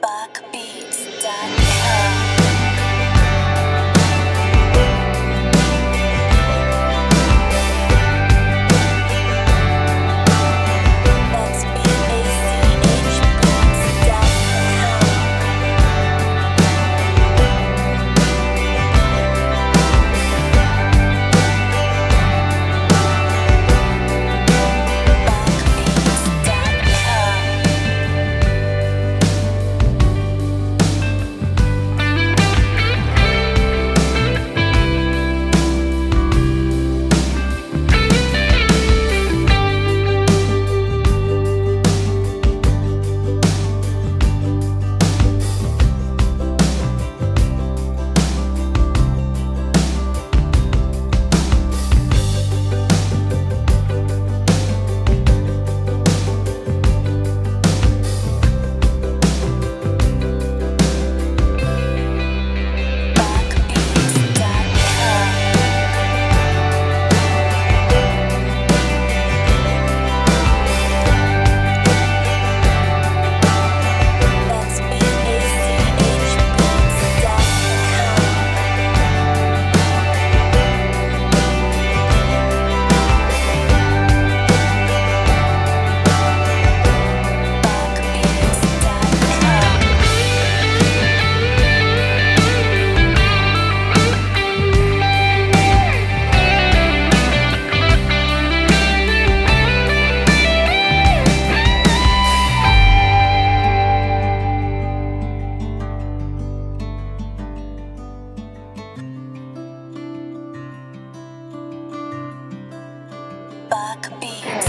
Buckbeats.com. Bach Beats.